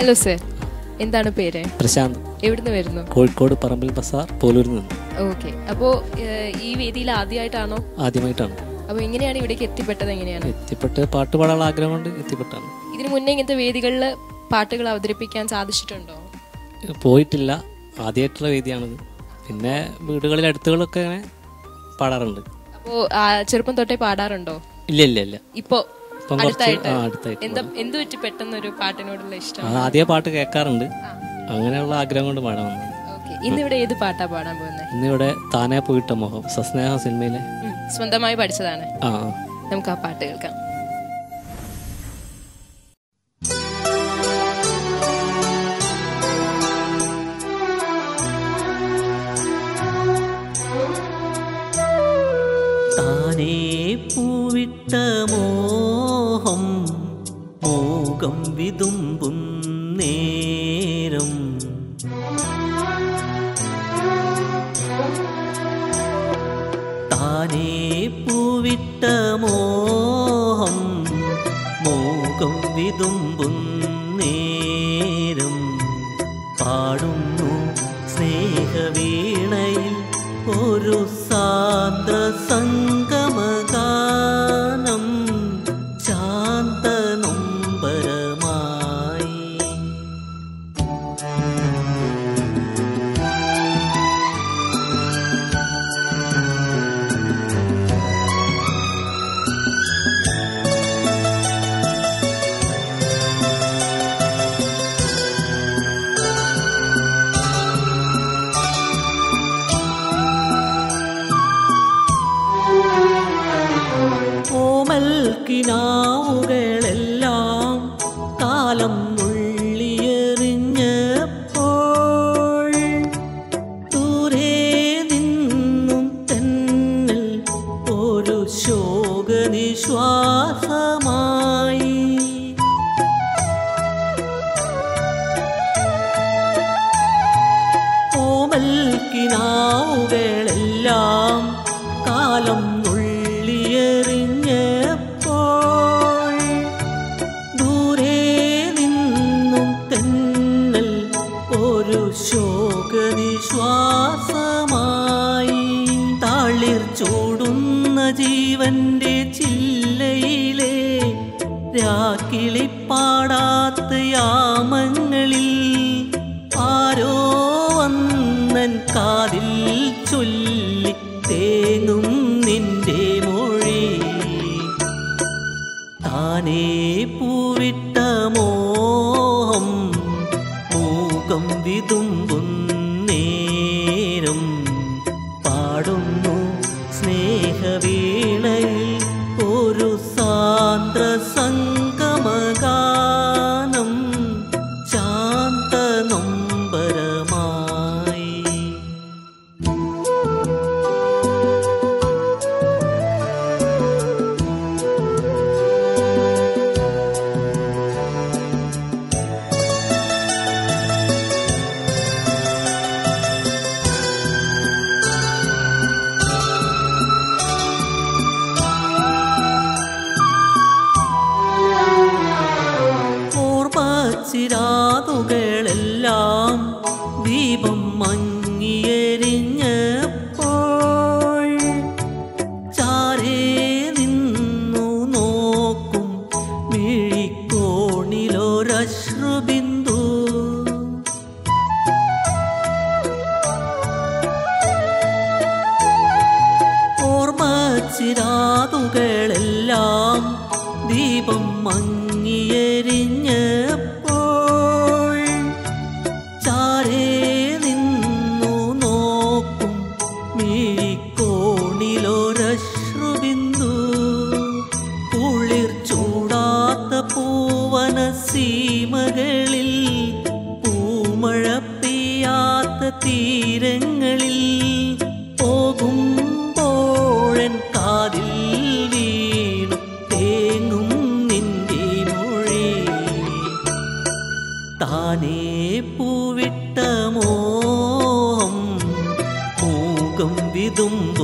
Hello sir എന്താണ് പേര്? പ്രശാന്ത്. എവിടുന്ന് വരുന്നു? കോഴിക്കോട് പറമ്പിൽ ബസാർ പോലൂരിൽ നിന്ന്. ഓക്കെ. അപ്പോ ഈ വേദിയിൽ ആദ്യമായിട്ടാണോ? ആദ്യമായിട്ടാണ്. അപ്പോൾ എങ്ങനെയാണ് ഇവിടേക്ക് എത്തിപ്പെട്ടത്? എങ്ങനെയാണ്? എത്തിപ്പെട്ട് പാട്ട് പാടാനുള്ള ആഗ്രഹം കൊണ്ട് എത്തിപ്പെട്ടാണ്. ഇതിനു മുന്നേ ഇങ്ങനത്തെ വേദികളിൽ പാട്ടുകൾ അവതരിപ്പിക്കാൻ സാധിച്ചിട്ടുണ്ടോ? പോയിട്ടില്ല. ആദ്യമായിട്ടുള്ള വേദിയാണിത്. പിന്നെ വീടുകളിൽ അടുത്തുകളൊക്കെ അങ്ങനെ പാടാറുണ്ട്. അപ്പോൾ ചെറുപ്പം തൊട്ടേ പാടാറുണ്ടോ? ഇല്ല ഇല്ല ഇല്ല. ഇപ്പോ എന്ത് പറ്റി പെട്ടെന്നൊരു പാട്ടിനോടുള്ള ഇഷ്ടം? ആദ്യ പാട്ട് കേൾക്കാറുണ്ട്. അങ്ങനെയുള്ള ആഗ്രഹം കൊണ്ട് പാടാൻ വന്നു. ഇന്നിവിടെ ഏത് പാട്ടാ പാടാൻ പോകുന്നത് ഇന്നിവിടെ താനെ പോയിട്ട മോഹം സസ്നേഹ സിനിമയിലെ. സ്വന്തമായി പഠിച്ചതാണ്. നമുക്ക് ആ പാട്ട് കേൾക്കാം. താനേ പൂവിട്ട മോകം വിതുമ്പും നേരം. താനേ പൂവിട്ട മോഹം മോകം വിതുമ്പും നേരം. പാടുന്നു സ്നേഹവീണയിൽ ഒരു സാന്ദ്ര സംഗമഗാനം ഓമൽക്കിനാവുകളെല്ലാം കാലം ദൂരെ നിന്നും ഒരു ജീവന്റെ ചില്ലയിലെ രാക്കിളിപ്പാടാത്ത താനേ പൂവിട്ട മോഹം മൂകം വിതുമ്പുന്നേരം പാടുന്നു സ്നേഹവീണയിൽ ഓർമ്മച്ചിരാതുകളെല്ലാം ദീപം മങ്ങിയെരിഞ്ഞപ്പോൾ ചാരേ നിന്നു നോക്കും മിഴിക്കോണിലൊരശ്രുബിന്ദു. ഓർമ്മച്ചിരാതുകളെല്ലാം ദീപം മങ്ങിയെരിഞ്ഞപ്പോൾ പെയ്യാത്ത തീരങ്ങളിൽ പോകുമ്പോഴൻ കാതിൽ വീണു. തേങ്ങും നിന്റെ മൊഴി താനേ പൂവിട്ട മോഹം മൂകം വിതുമ്പും